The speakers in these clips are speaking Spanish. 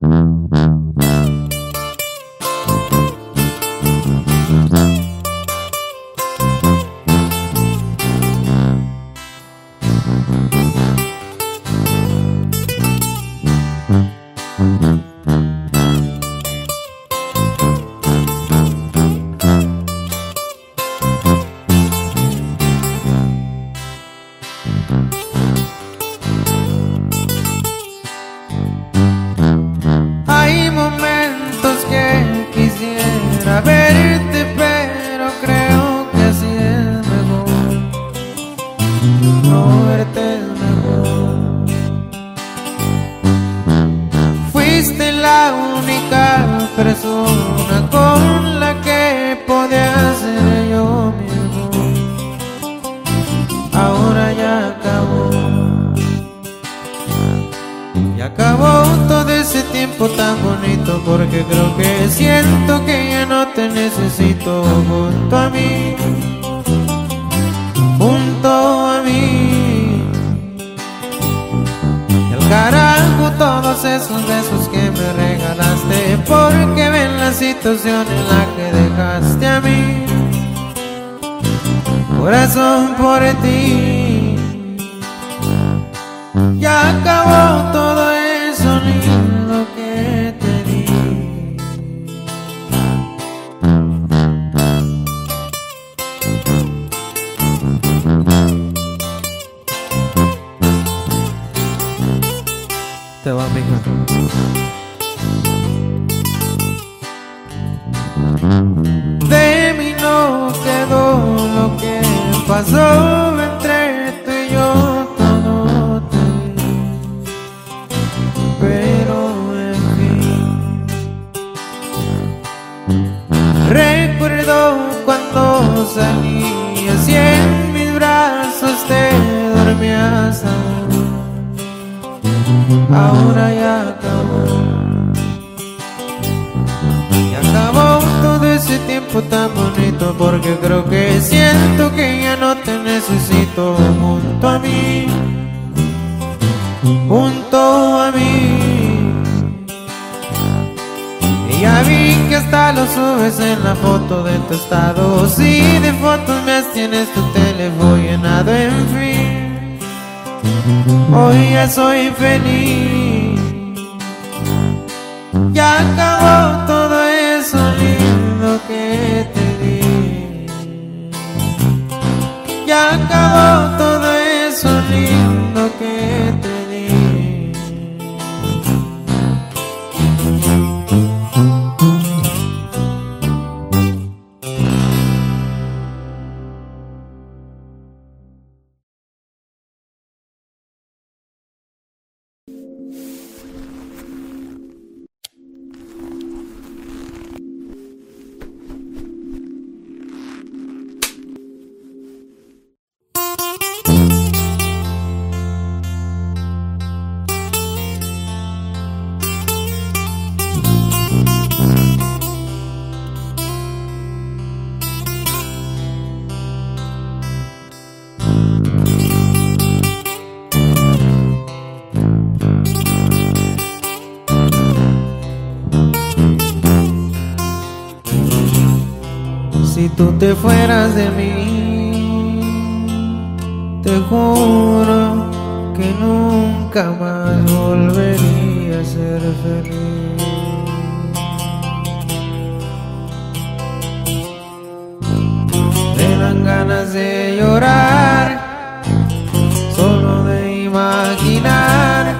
Hay situación en la que dejaste a mí. Corazón por ti. Ya acabó todo foto de tu estado, si de fotos me tienes tu teléfono llenado, en fin. Hoy ya soy feliz. Ya acabó todo eso lindo que te di. Ya acabó todo eso lindo que te fueras de mí, te juro que nunca más volvería a ser feliz. Me dan ganas de llorar, solo de imaginar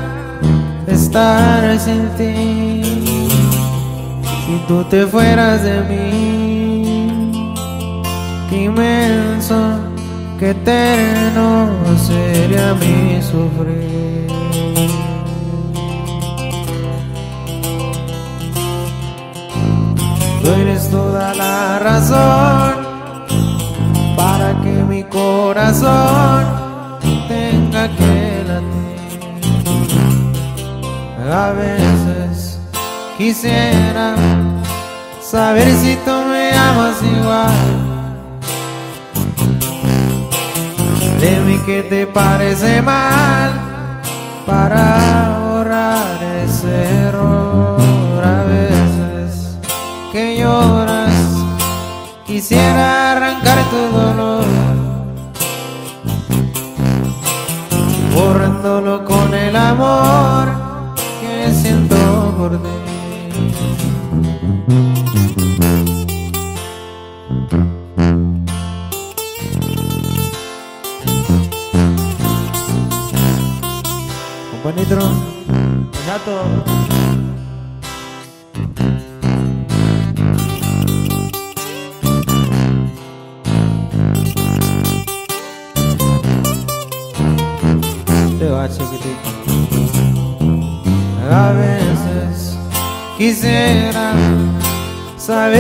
estar sin ti. Si tú te fueras de mí, inmenso, qué eterno sería mi sufrir. Tú eres toda la razón para que mi corazón tenga que latir. A veces quisiera saber si tú me amas igual. Le vi que te parece mal para borrar ese error. A veces que lloras, quisiera arrancar tu dolor. Borrándolo con el amor que siento por ti.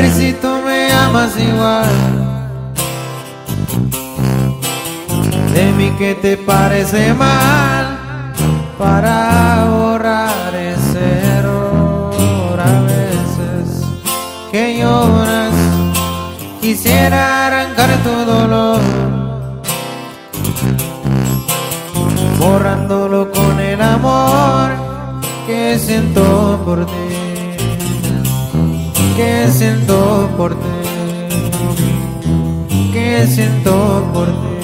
ver si tú me amas igual. De mí que te parece mal para borrar ese error. A veces que lloras, quisiera arrancar tu dolor. Borrándolo con el amor que siento por ti que siento por ti, que siento por ti.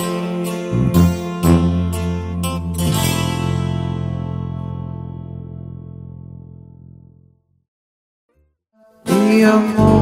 Mi amor.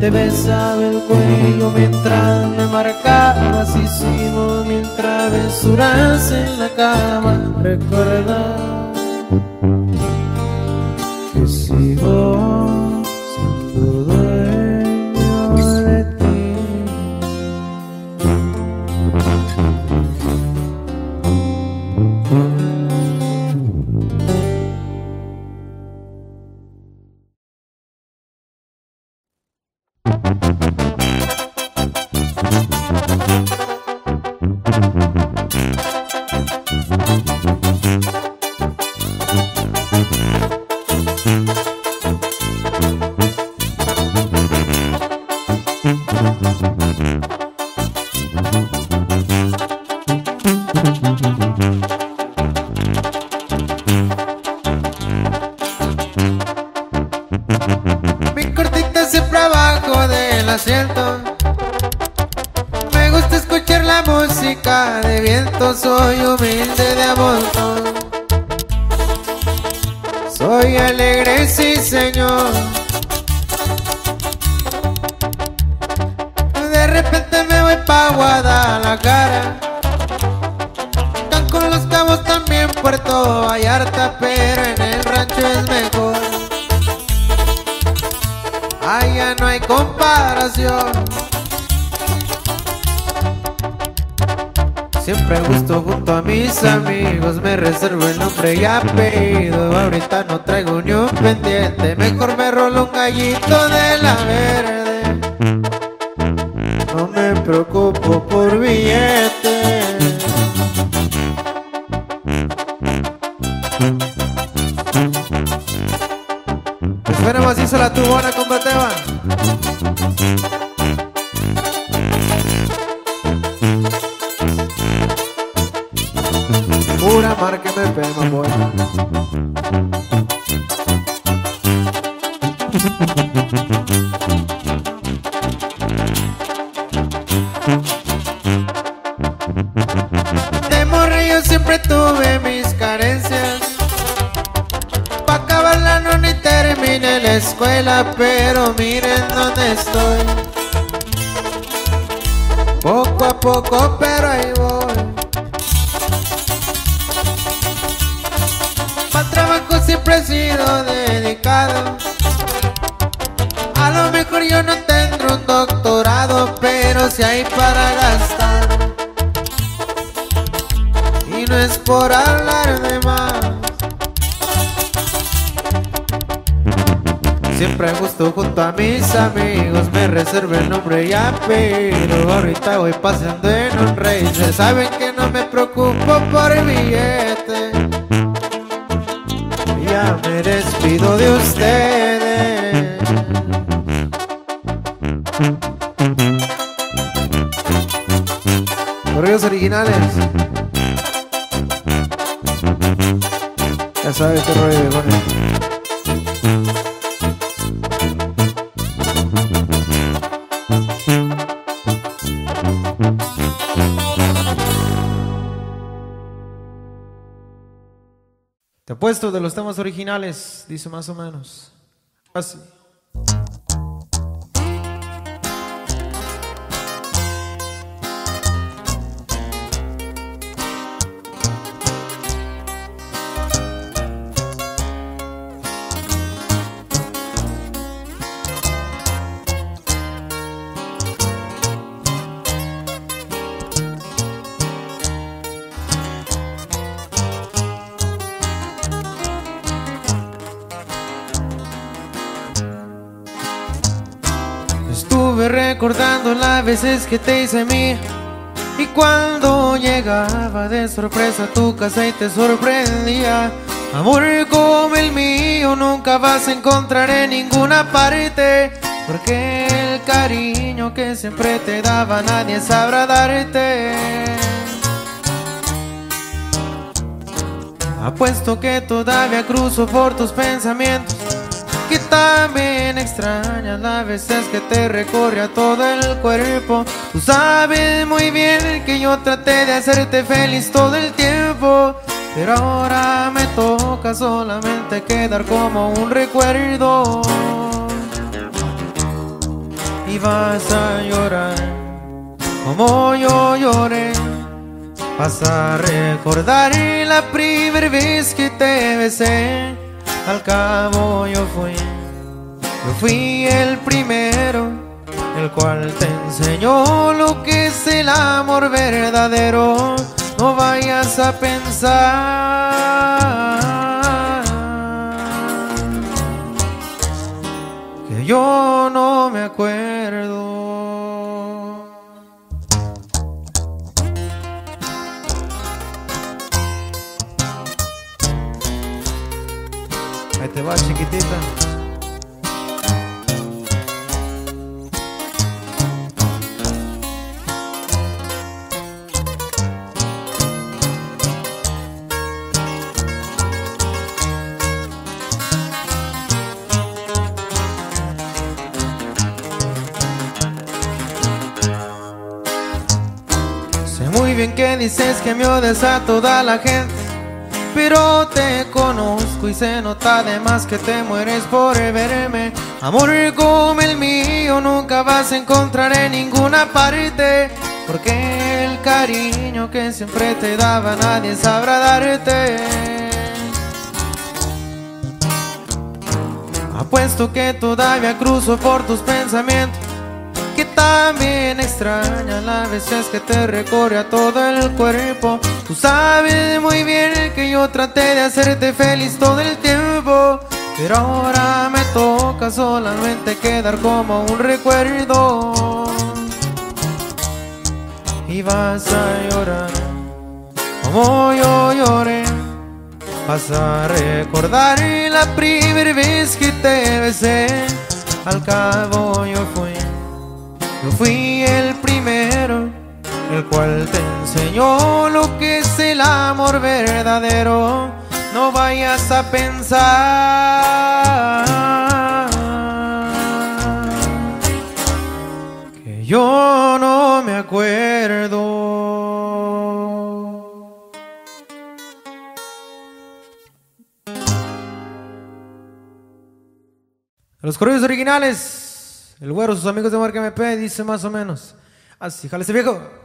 Te besaba el cuello mientras me marcabas Hicimos mil travesuras en la cama. Recuerda gallito de apellido. Ahorita voy paseando en un racer, saben que no me preocupo por el billete. Ya me despido de ustedes. Correos originales. Ya sabes qué rollo viejones. Te apuesto de los temas originales, dice más o menos. Así. Veces que te hice mía Y cuando llegaba de sorpresa a tu casa y te sorprendía. Amor como el mío nunca vas a encontrar en ninguna parte. Porque el cariño que siempre te daba nadie sabrá darte. Apuesto que todavía cruzo por tus pensamientos que también extrañas las veces que te recorre a todo el cuerpo. Tú sabes muy bien que yo traté de hacerte feliz todo el tiempo, pero ahora me toca solamente quedar como un recuerdo. Y vas a llorar como yo lloré. Vas a recordar la primera vez que te besé. Al cabo yo fui, yo fui el primero, el cual te enseñó lo que es el amor verdadero. No vayas a pensar que yo no me acuerdo. Ahí te va, chiquitita. Sé muy bien que dices que me odias a toda la gente pero te conozco y se nota además que te mueres por verme. Amor como el mío nunca vas a encontrar en ninguna parte. Porque el cariño que siempre te daba nadie sabrá darte. Apuesto que todavía cruzo por tus pensamientos. que también extraña las veces que te recorre a todo el cuerpo. Tú sabes muy bien que yo traté de hacerte feliz todo el tiempo. Pero ahora me toca solamente quedar como un recuerdo. Y vas a llorar como yo lloré. Vas a recordar la primera vez que te besé. Al cabo yo fui, yo fui el primero, el cual te enseñó lo que es el amor verdadero. No vayas a pensar que yo no me acuerdo. Los correos originales, el güero, sus amigos de Marca MP, dice más o menos. Así, jale ese viejo.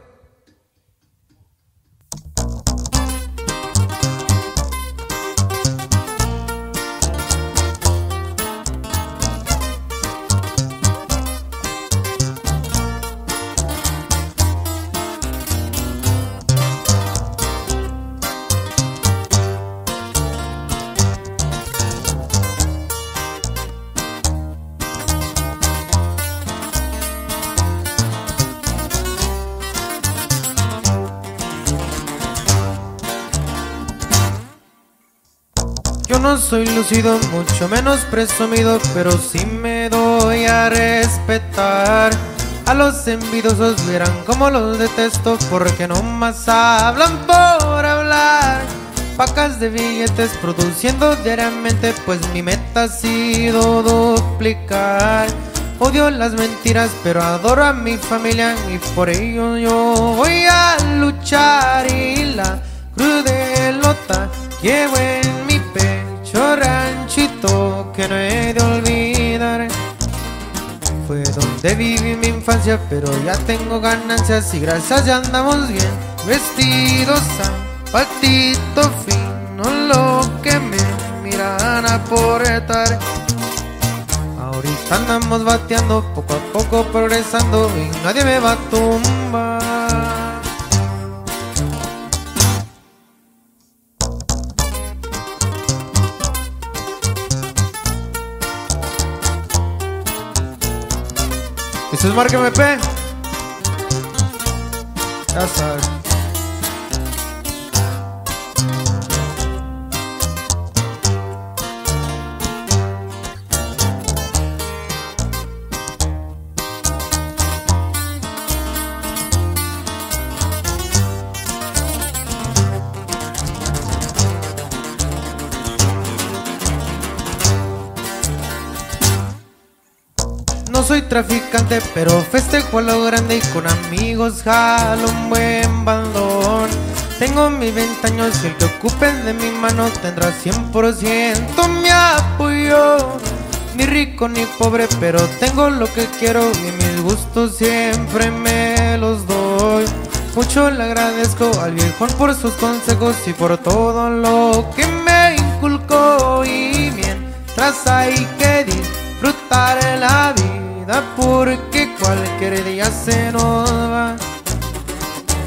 Soy lucido, mucho menos presumido, pero sí me doy a respetar. A los envidiosos verán como los detesto, porque no más hablan por hablar. Pacas de billetes produciendo diariamente, pues mi meta ha sido duplicar. Odio las mentiras, pero adoro a mi familia y por ello yo voy a luchar. Y la crudelota llevo en mi pecho ranchito que no he de olvidar. Fue donde viví mi infancia, pero ya tengo ganancias y gracias ya andamos bien. Vestidos, zapatito fino, lo que me miran a portar. Ahorita andamos bateando, poco a poco progresando y nadie me va a tumbar. Esto es Marca MP. Ya sabes. Soy traficante, pero festejo a lo grande y con amigos jalo un buen bandón. Tengo mis 20 años y el que ocupe de mi mano tendrá 100% mi apoyo. Ni rico ni pobre, pero tengo lo que quiero y mis gustos siempre me los doy. Mucho le agradezco al viejón por sus consejos y por todo lo que me inculcó. Y mientras hay que disfrutar la vida, porque cualquier día se nos va.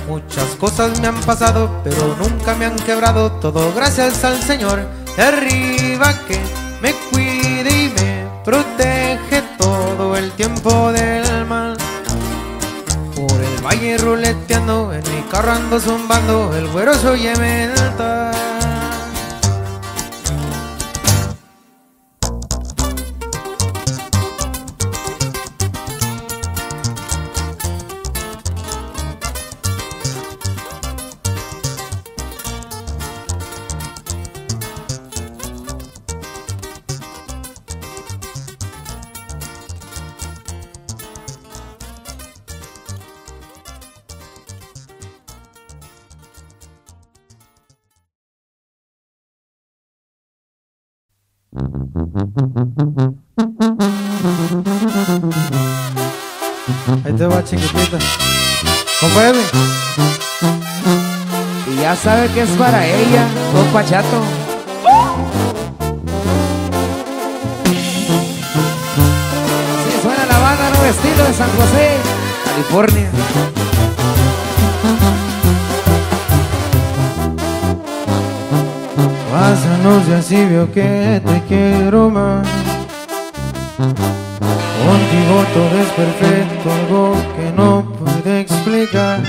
Muchas cosas me han pasado, pero nunca me han quebrado. Todo gracias al Señor de arriba que me cuide y me protege todo el tiempo del mal. Por el valle ruleteando, en mi carro ando zumbando, el güero se oye Ahí te va, chiquitita. Compadre. Y ya sabe que es para ella, compa chato. Así suena la banda no vestir. estilo de San José, California. Pasan los días y veo que te quiero más. Contigo todo es perfecto, algo que no puedo explicar.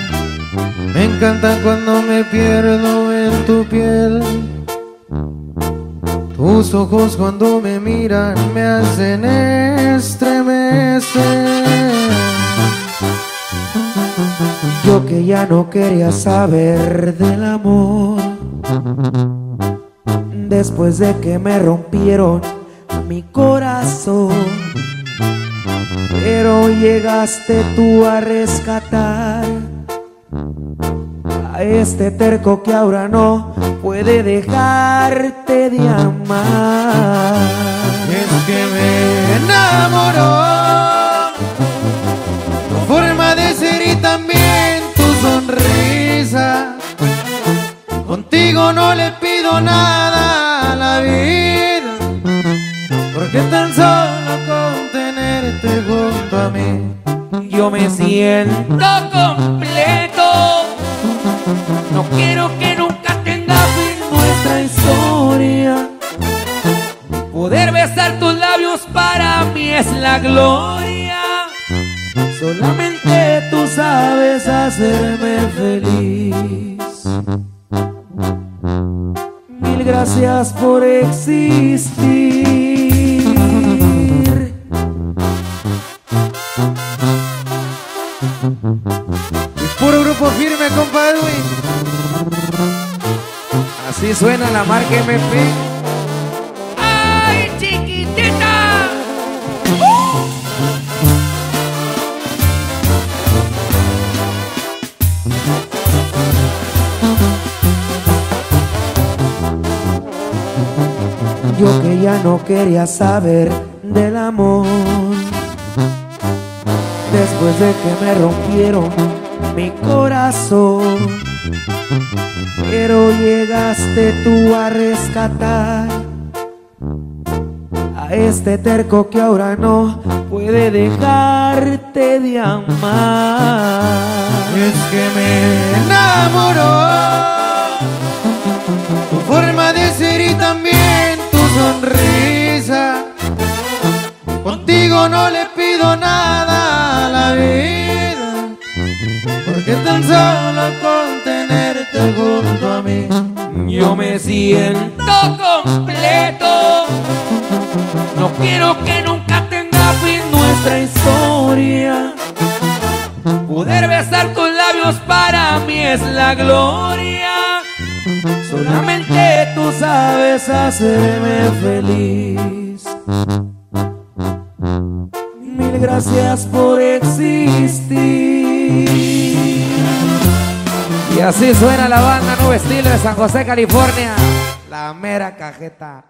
Me encanta cuando me pierdo en tu piel. Tus ojos cuando me miran me hacen estremecer. Yo que ya no quería saber del amor Después de que me rompieron mi corazón. Pero llegaste tú a rescatar A este terco que ahora no puede dejarte de amar. Es que me enamoró Tu forma de ser y también tu sonrisa. Contigo no le pido nada yo me siento completo. No quiero que nunca tenga fin nuestra historia. Poder besar tus labios para mí es la gloria. Solamente tú sabes hacerme feliz. Mil gracias por existir. Compadre. Así suena la marca MP. ¡Ay, chiquitita! Yo que ya no quería saber del amor Después de que me rompieron mi corazón Pero llegaste tú a rescatar A este terco que ahora no puede dejarte de amar Es que me enamoró tu forma de ser y también tu sonrisa. Contigo no le pido nada solo con tenerte junto a mí, yo me siento completo. No quiero que nunca tenga fin nuestra historia. Poder besar tus labios para mí es la gloria. Solamente tú sabes hacerme feliz. Así suena la banda Nuevo Estilo de San José, California. La mera cajeta.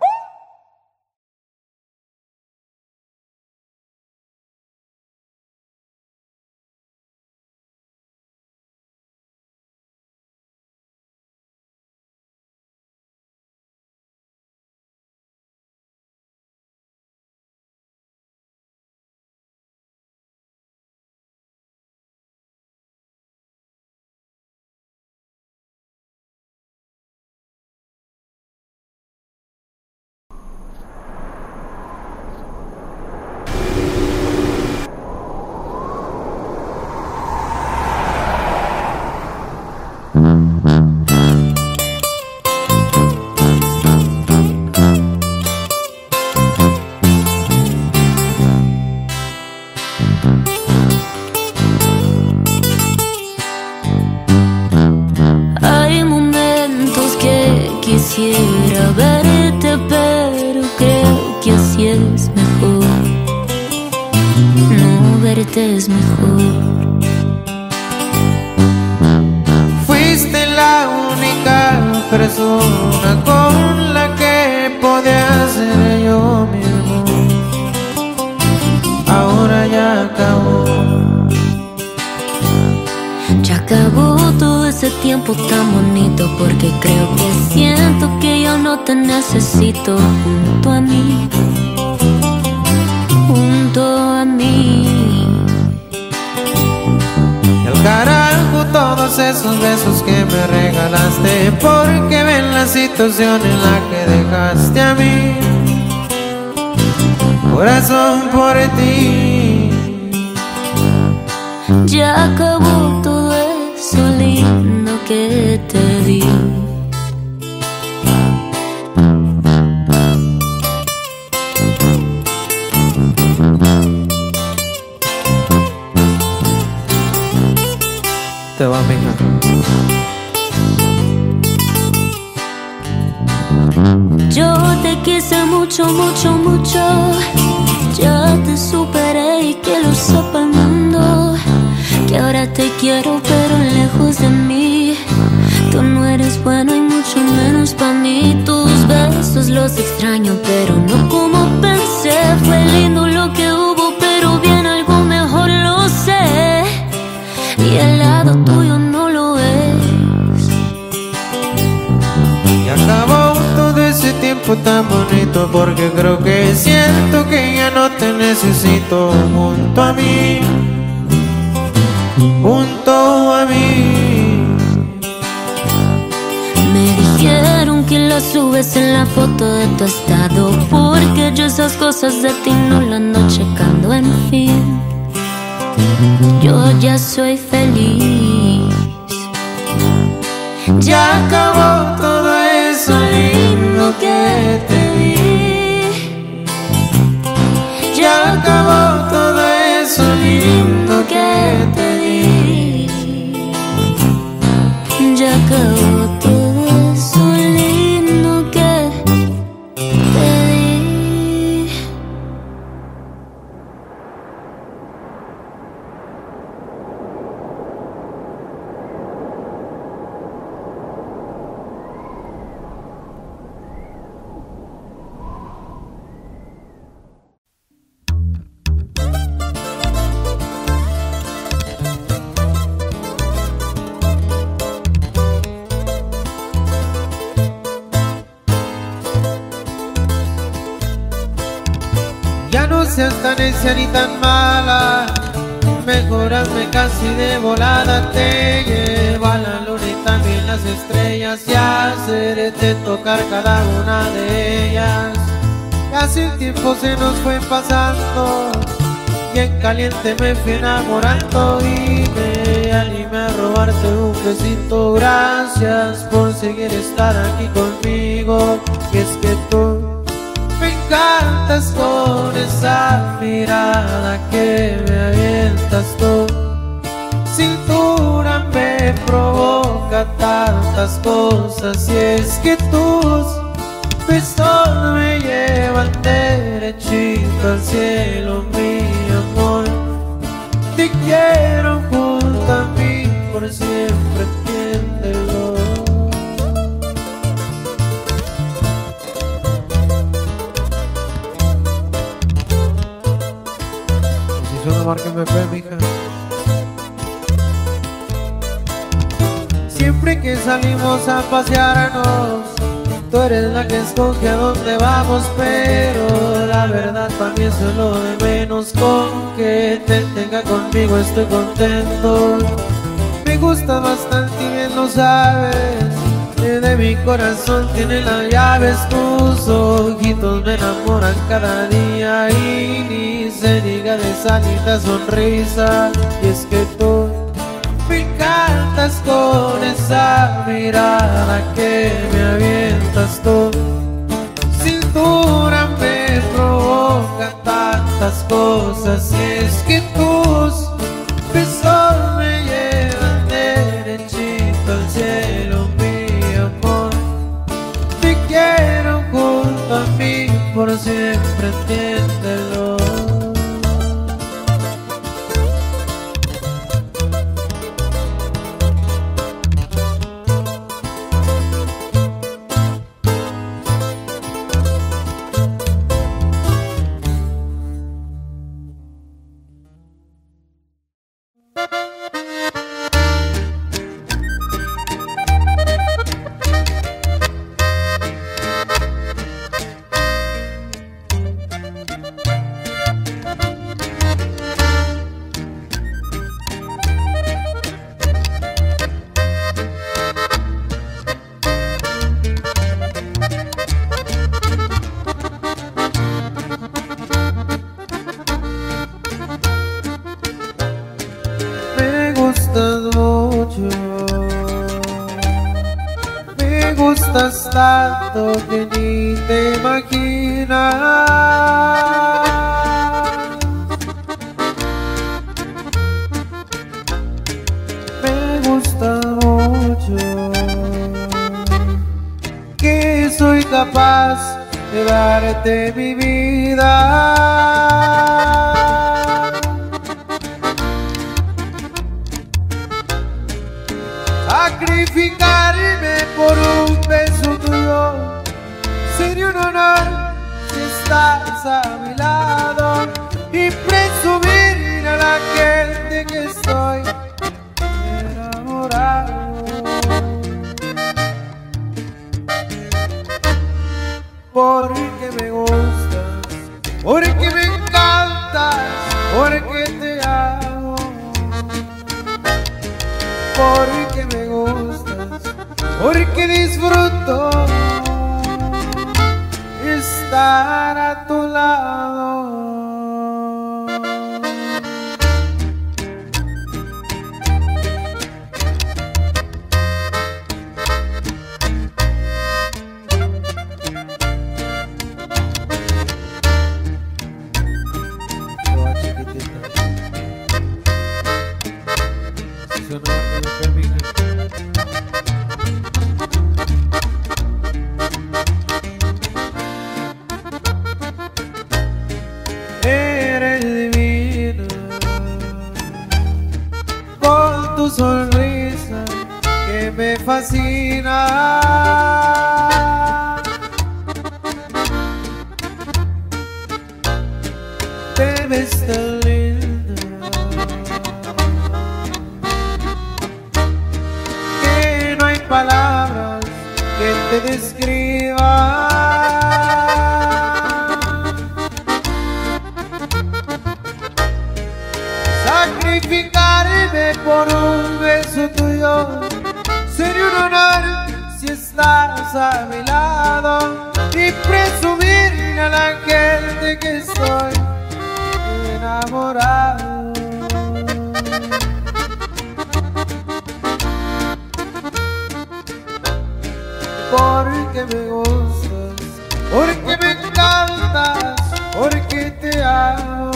Así es mejor. No verte es mejor. Fuiste la única persona con la que podía ser yo mismo. Ahora ya acabó. Ya acabó todo ese tiempo tan bonito porque creo que siento que yo no te necesito junto a mí junto a mí. Y al carajo todos esos besos que me regalaste, porque ven la situación en la que dejaste a mí. Corazón por ti. Ya acabó todo eso lindo que te di. Yo te quise mucho, mucho, mucho. Ya te superé y que lo sepa el mundo. Que ahora te quiero, pero lejos de mí. Tú no eres bueno y mucho menos para mí. Tus besos los extraño, pero no como pensé. Fue lindo tan bonito Porque creo que siento que ya no te necesito Junto a mí. Junto a mí. Me dijeron que la subes en la foto de tu estado Porque yo esas cosas de ti no las ando checando En fin, yo ya soy feliz. Ya acabó todo que te di. Ya acabó todo eso lindo que te di. Ya acabó tan necia ni tan mala. Mejor hazme casi de volada Te lleva la luna y también las estrellas Y hacerte tocar cada una de ellas. Y así el tiempo se nos fue pasando Bien caliente me fui enamorando Y me animé a robarte un besito. Gracias por seguir estar aquí conmigo Y es que tú me encantas con esa mirada que me avientas tú. Cintura me provoca tantas cosas y es que tus besos me llevan derechito al cielo, mi amor. Te quiero junto a mí por siempre, salimos a pasearnos, tú eres la que escoge a dónde vamos, pero la verdad para mí es lo de menos. Con que te tenga conmigo estoy contento. Me gusta bastante y bien lo sabes. De mi corazón tiene las llaves, tus ojitos me enamoran cada día y ni se diga de esa sonrisa. Y es que tú encantas con esa mirada que me avientas tú. Cintura me provoca tantas cosas y es que tus besos Un honor si estás a mi lado y presumir a la gente que estoy enamorado. Porque me gustas, porque me encantas, porque te amo. Porque me gustas, porque disfruto estar a tu lado. Me fascina. Te ves tan linda que no hay palabras que te describan. Sacrificarme por un beso tuyo sería un honor si estás a mi lado y presumir a la gente que estoy enamorado. Porque me gustas, porque me encantas, porque te amo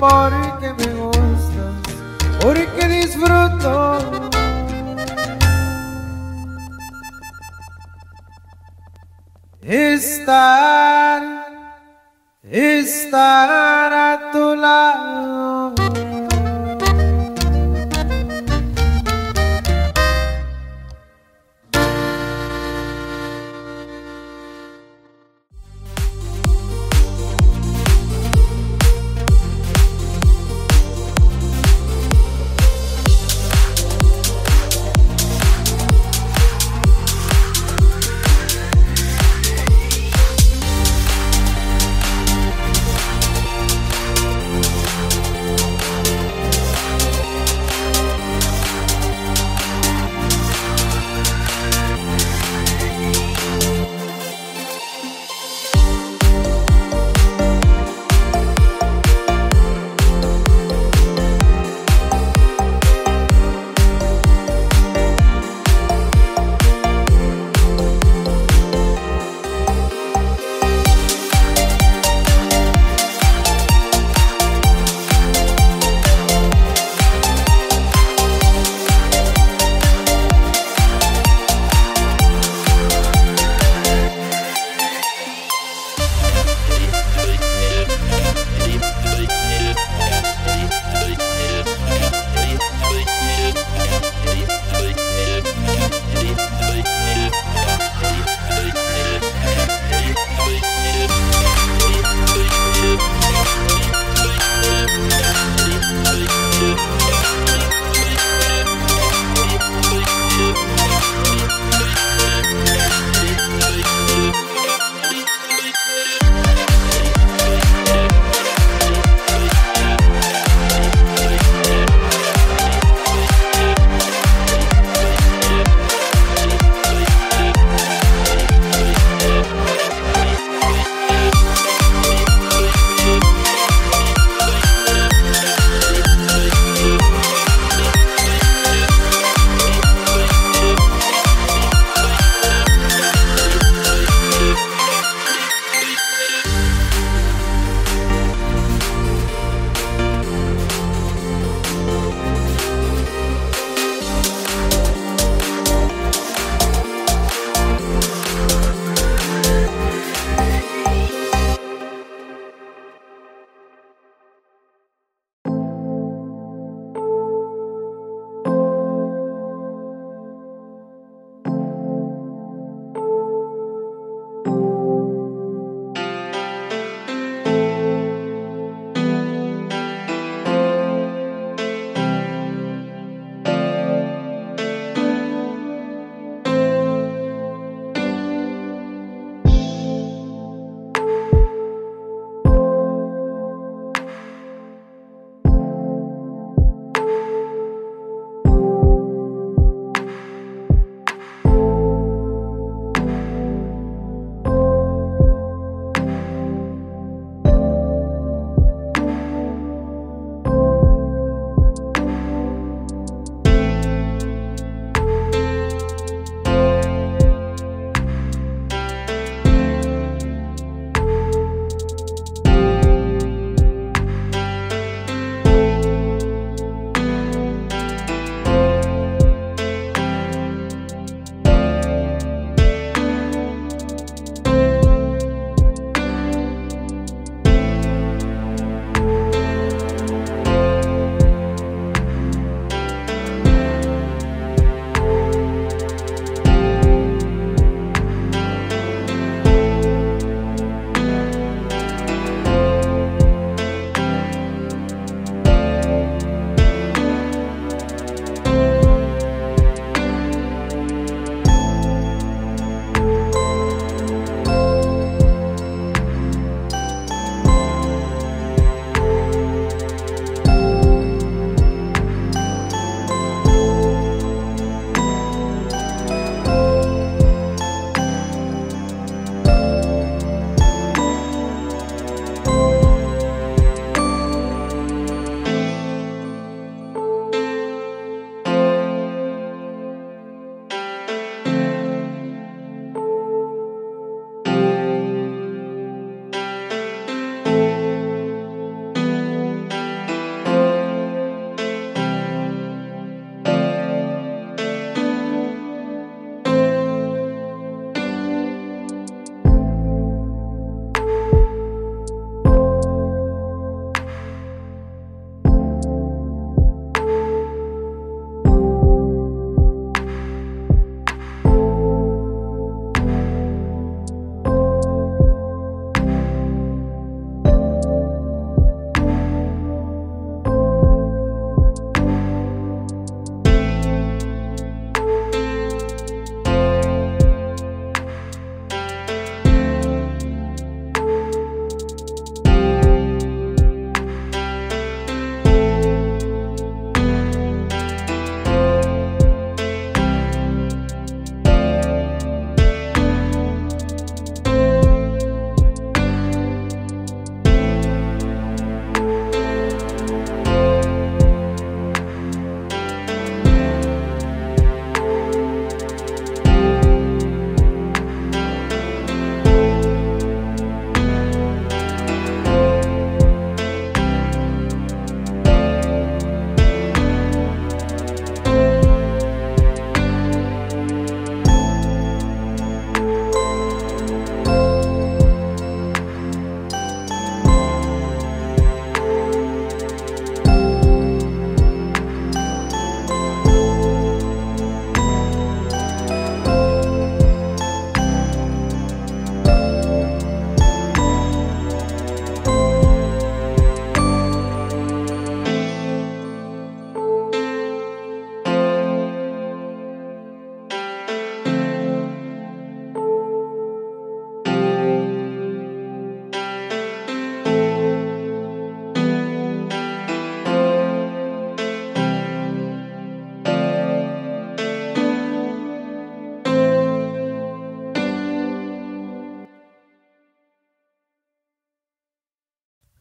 porque me gustas, porque disfruto. Estar, estar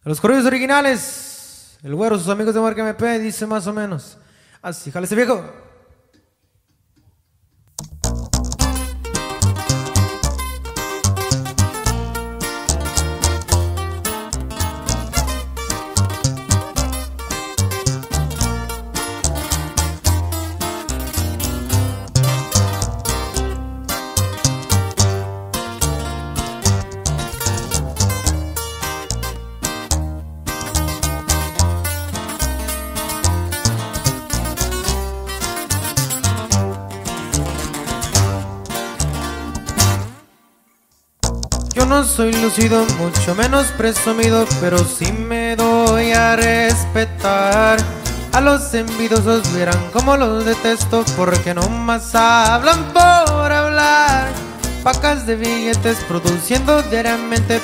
Los corridos originales. El güero, sus amigos de Marca MP, dice más o menos. Así, jale ese viejo. Soy lucido, mucho menos presumido, pero sí me doy a respetar. A los envidiosos verán como los detesto, porque no más hablan por hablar. Pacas de billetes produciendo diariamente.